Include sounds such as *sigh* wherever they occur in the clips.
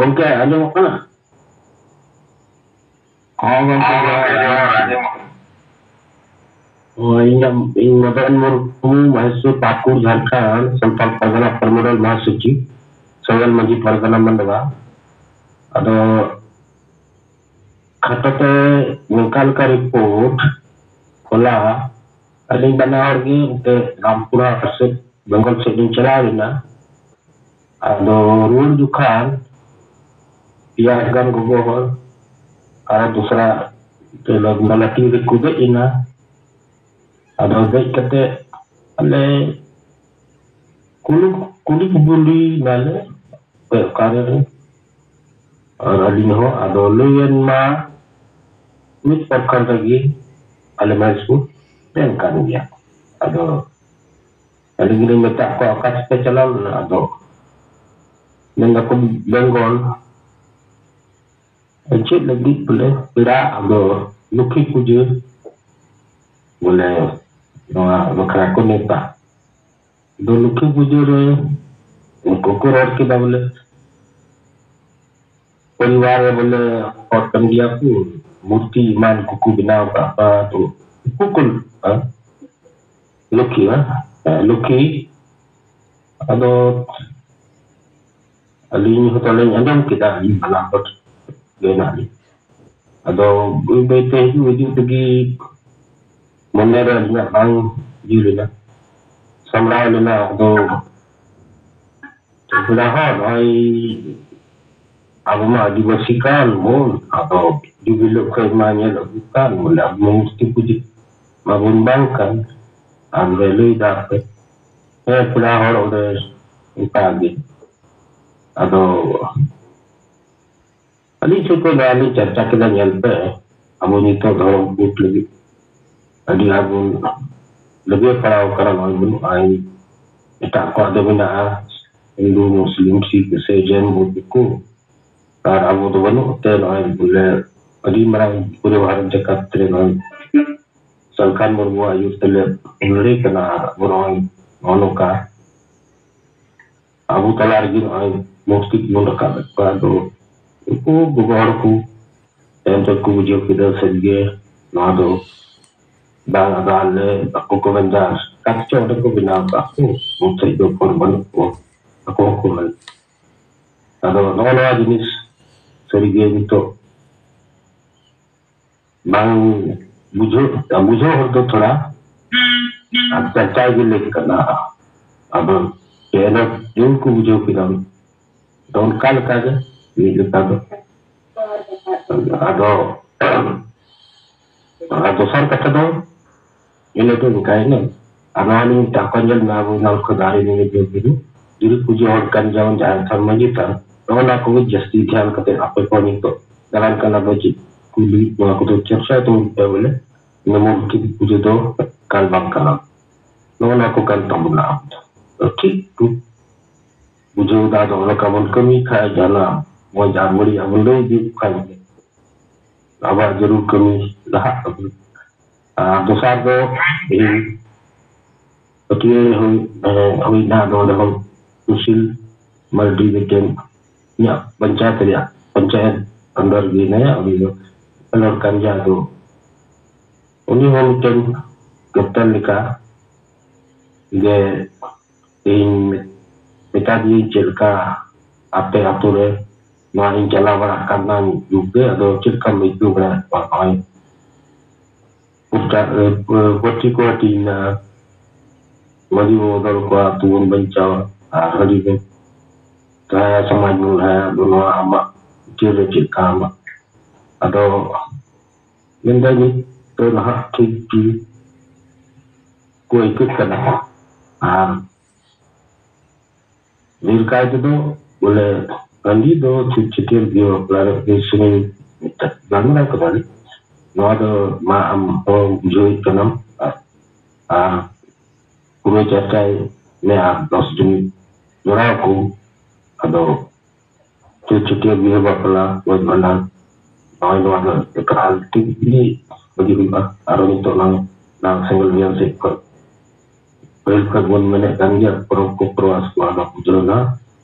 Gongke anjong kana? Oh, gongke Oh, ingat ingatan murku masuk Pakur Jharkhand Sampai Pargana Permoral Mahasuci Sangan Maji Pargana Mandala Ada Khatate Ningkal ka report Kola. Aling banawar gi Untuk Rampura Asit Bengal Sedin Ada Ruang Dukan Piagam Gugohol Karena dusra Dalam Malati Rikudet Ina. Ada gai kate ale kulu kuli kubuli nale. Pe kare alin ho ado leyen ma. Mit pakkan lagi ale masku dan kan dia. Ado ale gini meta ko akas pe calon ado nenda ko Hijab lagi boleh, darah agor, luki kudu boleh, nggak mereka konya, darah luki kudu, kokuror kita boleh, keluarga boleh, orang kem dia pun, muti man kuku bina apa itu, pukul, luki ya, luki, adot, alin itu boleh, nyamuk kita ini nggak apa ni ada bete itu itu pergi Monera na ang yuri na. Samra na do Pulahan ay ako maadivasikan mo atau develop kay manya lakukan mula mesti puji. Magumbangkan ang relay dapat eh pulahan udah ipagi atau Ali cukup gali cerca kita nyampe, amo nito dorong but lagi. Adi aku lebih kalau kerana ibu ai tak kuat ada benda Hindu Muslim Sikh sejen buku Kar abu tu banu hotel ai boleh. Adi merang harap jakat tren ai Salkan murmu ayu tele ngeri kena orang onoka Abu talar gin ai mesti mun dekat pada itu बेखौ beberku untuk video kita sebagai nado bang agale aku komentar kacau dan aku bilang aku untuk itu korban aku aku hukuman atau nolak jenis sebagai itu bang मुझे मुझे हो तो थोड़ा अब चर्चा के लिए करना अब कहना जिनको मुझे फिर दोनों काल का Estado. Ado, ado sar katado, ini to ini Anani takonjol na bu nal kudari ni ngi biru, jadi puji orang kan jauh jauh kan majita. kalau aku ngi jasti jalan kate apa ko ni to. Dalam kana boji, kuli bu aku to cersa to dawle, namun kita puji to kan kalau kana. Aku kan tambuna. Oke, bu. Bujo da do lo kamon kami kaya jalan wajen muri a wani bi kan a ba jiru kami da haka bi a da sabo eh otu ye hon hon da do da hon usil mal di bikin ya panchayat ya panchayat andar gi na ya abi alor kan ja do oni hon ten kaptan lika ge in metadi jelka ape ature eh. nahin jalavara kanan yugde ado chirkam yugura pakai kuta koti koti na mali wodal kwa tuun bancawa ahari ben kaya samajul haya dunwa ama chile chikama ado minda ni to na kiki koi kikana ah Nirkai itu boleh kandi do citir bio lar sini bangun aku balik no ada maam o joi kanam ah kume chatai ne a dos jumi doraku ado citir bio bakala buat mana no ada tekral tinggi bagi kita aron itu nang nang single yang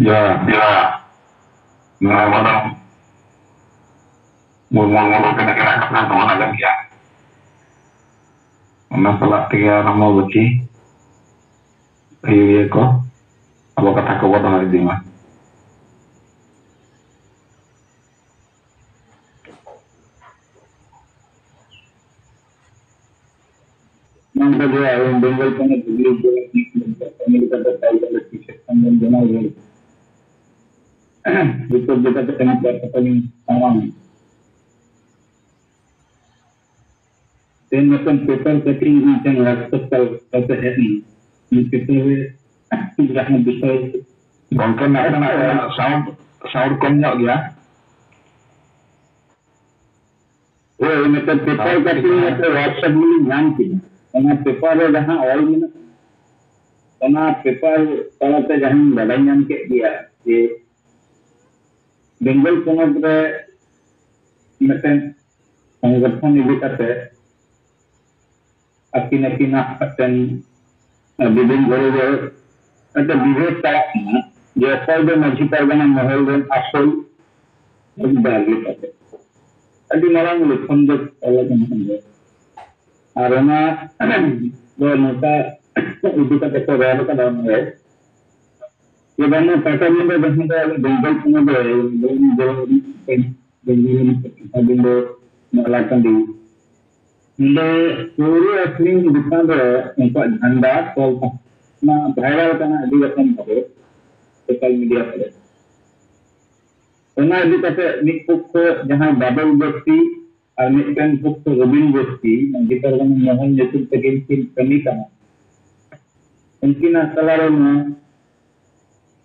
ya ya nah mana mulu-mulu kira-kira kena teman aja ya masalah tiga orang mau beci iya kok apa kata kau buat hari ini Mangga dia yang bengal kena dulu dia ini kita terkait dengan paling awam. then macam paper laptop kalau kalau heavy ini paper tidak bisa mungkin nak *laughs* sound sound komnya ya? Oh macam paper cutting macam WhatsApp ni nanti. Karena paper dah all ni karena paper kalau kita jangan balai yang ke Bengal ᱯᱚᱱᱚᱛ ᱨᱮ ᱢᱤᱫᱴᱮᱱ ᱥᱚᱝᱜᱚᱴᱷᱚᱱ ᱤᱫᱤ ᱠᱟᱛᱮ ᱟᱹᱠᱤᱱ ᱟᱹᱠᱤᱱᱟᱜ ᱢᱤᱫᱴᱮᱱ ᱵᱤᱵᱷᱤᱱ ᱜᱷᱚᱨᱮ ᱜᱮ ᱢᱤᱫᱴᱮᱱ ᱵᱤᱵᱷᱮᱫ ᱪᱟᱞᱟᱜ ᱠᱟᱱᱟ ᱡᱮ ᱚᱠᱚᱭ ᱫᱚ ᱢᱟᱹᱡᱷᱤ ᱯᱟᱨᱜᱟᱱᱟ ᱢᱚᱦᱚᱞ ᱨᱮᱱ ᱟᱥᱚᱞ ᱦᱚᱠᱫᱟᱨ ᱞᱮᱠᱟᱛᱮ ᱟᱹᱰᱤ ᱢᱟᱨᱟᱝ ᱞᱤᱠᱷᱚᱱ ᱫᱚ ᱚᱞ ᱟᱠᱟᱱ ᱛᱟᱦᱮᱸᱫ ᱟᱨ ᱚᱱᱟ ᱫᱚ ᱱᱚᱝᱠᱟ ᱤᱫᱤ ᱠᱟᱛᱮ ᱠᱚ ᱨᱚᱲ ᱠᱟᱫᱟ ᱚᱱᱟᱨᱮ karena kakak ini dah sampai ada dendam semua ya. dah, belum belum belum belum melakukan di. Ini seluruh asli di depan dah untuk anda kalau nah viral karena di depan pada sosial media pada. Karena di kata ni pukul jangan babel bukti, ni kan Robin bukti, yang kita orang mohon jatuh tegensin kami. Mungkin asal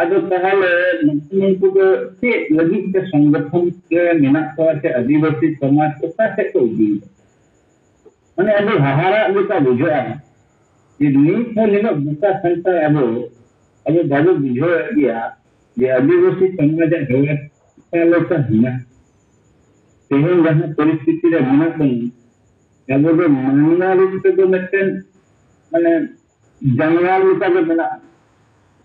ᱟᱫᱚ ᱛᱟᱦᱚᱞᱮ ᱱᱩᱠᱩ ᱫᱚ ᱪᱮᱫ ᱞᱟᱹᱜᱤᱫ ᱛᱮ ᱥᱚᱝᱜᱚᱴᱷᱚᱱ ᱨᱮ ᱢᱮᱱᱟᱜ ᱠᱚᱣᱟ ᱥᱮ ᱟᱹᱫᱤᱵᱟᱹᱥᱤ ᱥᱚᱢᱟᱡᱽ ᱚᱠᱟ ᱥᱮᱫ ᱠᱚ ᱤᱫᱤᱭᱮᱫᱟ ᱢᱟᱱᱮ ᱟᱹᱰᱤ ᱦᱟᱦᱟᱲᱟᱜ ᱞᱮᱠᱟ ᱵᱩᱡᱷᱟᱹᱜᱼᱟ ᱡᱮ ᱱᱤᱛ ᱦᱚᱸ ᱱᱤᱱᱟᱹᱜ ᱵᱚᱠᱟ ᱥᱟᱱᱛᱟᱲ ᱟᱵᱚ ᱟᱵᱚ ᱵᱟᱵᱚ ᱵᱩᱡᱷᱟᱹᱣᱮᱫ ᱜᱮᱭᱟ ᱡᱮ ᱟᱹᱫᱤᱵᱟᱹᱥᱤ ᱥᱚᱢᱟᱡᱟᱜ ᱦᱮᱣᱟ ᱚᱠᱟ ᱢᱮᱱᱟᱜᱼᱟ ᱛᱮᱦᱮᱧ ᱡᱟᱦᱟᱸ ᱯᱚᱨᱤᱥᱛᱷᱤᱛᱤ ᱨᱮ ᱢᱮᱱᱟᱜ ᱵᱚᱱᱟ ᱟᱵᱚ ᱫᱚ ᱢᱟᱱᱣᱟ ᱨᱩᱯ ᱛᱮᱫᱚ ᱢᱤᱫᱴᱮᱱ ᱢᱟᱱᱮ ᱡᱟᱱᱣᱟᱨ ᱞᱮᱠᱟ ᱜᱮ ᱢᱮᱱᱟᱜᱼᱟ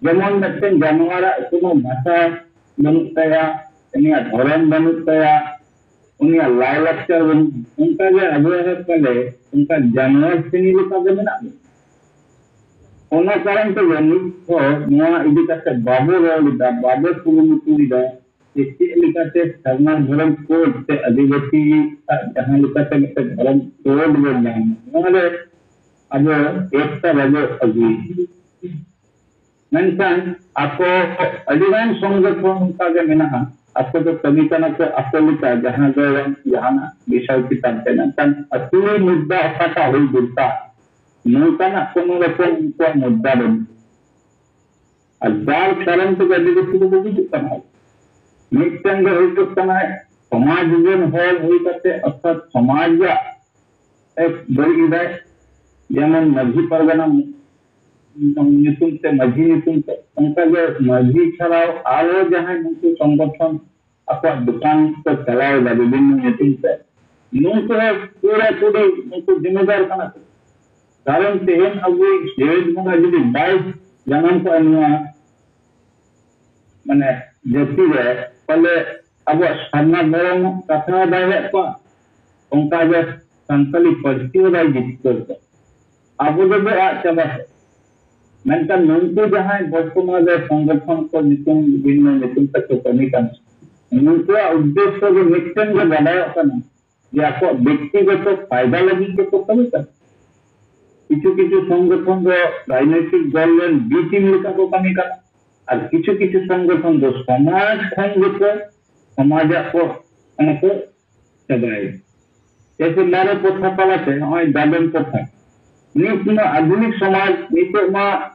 Jamuan-jamuan Jamuara भाषा bahasa धरम ini धोरण बनता उनका लाइव स्टाइल उनका पहले उनका जानवर श्रेणी नहीं कारण तो ये नहीं तो रहा लिखा बाबू सरना धरम कोड से आदिवासी जहाँ कोड अब एक तरह जो मेंशन आपको अलिगान संगठन का जो मिना आपको जो कविता लिखा है जहाँ जो यहाँ की तरफ़ ना, तन अति मुद्दा ऐसा का हुई जुड़ता नूतन संगठन को मुद्दा बन। अद्दार शरण तो गली व्यक्ति को भी जुटता है। नित्यंग हुई जुटता है। समाज जन है हुई करते, अर्थात समाज या एक बड़ी इधर, यमन मध्य परगना ᱧᱩᱛᱩᱢ ᱛᱮ ᱢᱟᱹᱡᱷᱤ ᱧᱩᱛᱩᱢ ᱛᱮ ᱚᱱᱠᱟᱜᱮ ᱢᱟᱹᱡᱷᱤ ᱪᱷᱟᱲᱟᱣ ᱟᱨᱚ ᱡᱟᱦᱟᱸᱭ ᱱᱩᱠᱩ ᱥᱚᱝᱜᱚᱴᱷᱚᱱ ᱟᱠᱚᱣᱟᱜ ᱫᱚᱠᱟᱱ ᱠᱚ ᱪᱟᱞᱟᱣᱮᱫᱟ ᱵᱤᱵᱷᱤᱱᱱᱚ ᱧᱩᱛᱩᱢ ᱛᱮ ᱱᱩᱠᱩ ᱦᱚᱸ ᱯᱩᱨᱟᱹᱯᱩᱨᱤ ᱱᱩᱠᱩ ᱡᱤᱢᱮᱫᱟᱨ ᱠᱟᱱᱟ ᱠᱚ ᱠᱟᱨᱚᱱ ᱛᱮᱦᱮᱧ ᱟᱵᱚ ᱡᱮᱣᱮᱫ ᱵᱚᱸᱜᱟ ᱡᱩᱫᱤ ᱵᱟᱭ ᱡᱟᱱᱟᱢ ᱠᱚᱜᱼᱟ ᱱᱚᱣᱟ ᱢᱟᱱᱮ ᱡᱟᱹᱛᱤ ᱨᱮ ᱛᱟᱦᱚᱞᱮ ᱟᱵᱚᱣᱟᱜ ᱥᱟᱨᱱᱟ ᱫᱷᱚᱨᱚᱢ ᱠᱟᱛᱷᱟ ᱵᱟᱭ ᱦᱮᱡ ᱠᱚᱜᱼᱟ ᱚᱱᱠᱟᱜᱮ ᱥᱟᱱᱛᱟᱞᱤ ᱯᱟᱹᱨᱥᱤ ᱦᱚᱸ ᱵᱟᱭ ᱡᱤᱛᱠᱟᱹᱨ ᱠᱚᱜᱼᱟ ᱟᱵᱚ ᱫᱚᱵᱚ ᱟᱫ ᱪᱟᱵᱟ ᱠᱚᱜᱼᱟ মেন্টাল ননকে যাহাই বর্তমানে সংগঠন নিতুম বিভিন্ন নিতুম তাকে কমি কান ᱱᱩᱠᱩᱣᱟᱜ ᱩᱫᱽᱫᱮᱥᱥᱚ ᱫᱚ ᱢᱤᱫᱴᱮᱱ ᱜᱮ ᱵᱟᱰᱟᱭᱚᱜ ᱠᱟᱱᱟ ᱡᱮ ᱟᱠᱚᱣᱟᱜ ᱵᱮᱠᱛᱤᱜᱚᱛᱚ ᱯᱷᱟᱭᱫᱟ ᱞᱟᱹᱜᱤᱫ ᱜᱮᱠᱚ ᱠᱟᱹᱢᱤ ᱠᱟᱱᱟ ᱠᱤᱪᱷᱩ ᱠᱤᱪᱷᱩ ᱥᱚᱝᱜᱚᱴᱷᱚᱱ ᱫᱚ ᱨᱟᱡᱽᱱᱳᱭᱛᱤᱠ ᱫᱚᱞ ᱨᱮᱱ ᱵᱤ ᱴᱤᱢ ᱞᱮᱠᱟ ᱠᱚ ᱠᱟᱹᱢᱤ ᱠᱟᱱᱟ ᱟᱨ ᱠᱤᱪᱷᱩ ᱠᱤᱪᱷᱩ ᱥᱚᱝᱜᱚᱴᱷᱚᱱ ᱫᱚ ᱥᱚᱢᱟᱡᱽ ᱠᱷᱚᱱ ᱜᱮᱠᱚ ᱥᱚᱢᱟᱡᱟᱜ ᱠᱚ ᱚᱱᱟ ᱠᱚ ᱪᱟᱵᱟᱭᱟ ᱡᱮᱥᱮ ᱱᱟᱨᱮ ᱯᱨᱚᱛᱷᱟ ᱛᱟᱞᱟᱛᱮ ᱱᱚᱜᱼᱚᱭ ᱫᱟᱫᱮᱱ ᱯᱨᱚᱛᱷᱟ ᱱᱤᱛ ᱟধᱩᱱᱤᱠ ᱥᱚᱢᱟᱡᱽ ᱱᱤᱛᱚᱜ ᱢᱟ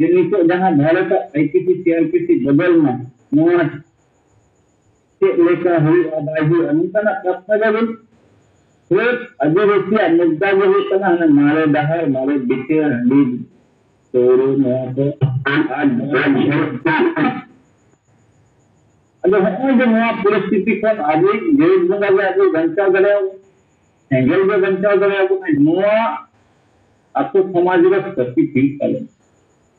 जहाँ भारत आईपीसी सीआरपीसी डबल में नोट के लेकर हुई आबादी अनुपन प्रस्तावित वे अधिवेशी अनुदान जो भी करना है मारे दहर मारे बिते हंडी तोरु नोट आज अगर हमें जो नया परिस्थिति कौन आज देश में आज आज घंटा गले हो एंगल में घंटा गले हो नया आपको समाज का स्थिति ठीक करें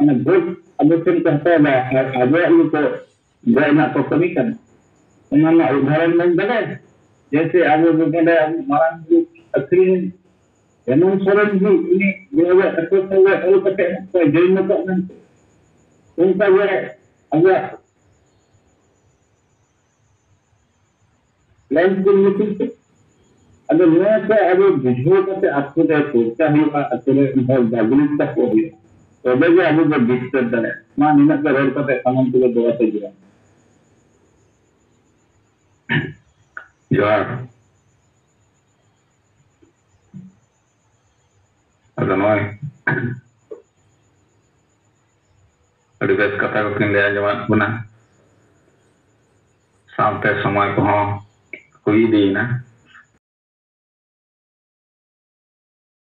kata lah ada lu ko gak nak kau kami kan mana udaharan main balik जैसे आगे वगैरह मारन ग्रुप अखरीन हेमंत सोरेन भी ini dia takut saya kalau pakai apa jadi nak nanti उनका जो है अगर लाइन के लिए अगर मैं से अगर वीडियो करते आपको सोचता ही अकेले बहुत जागरूकता हो गया ಒಬ್ಬಗೆ ಒಬ್ಬೊಬ್ಬ ಗಿಟ್ಟಿರ್ತಾರೆ ನಾನ್ ನಿನ್ನ ಹತ್ರ ಹೇಳ್ಕೊತೆ ಕಮಂತಿಗೆ ada ಇದ್ದೀರ Adonai. Aduh guys, kata kepengen dia jawab benar. Sampai semua itu ho, kui di nah.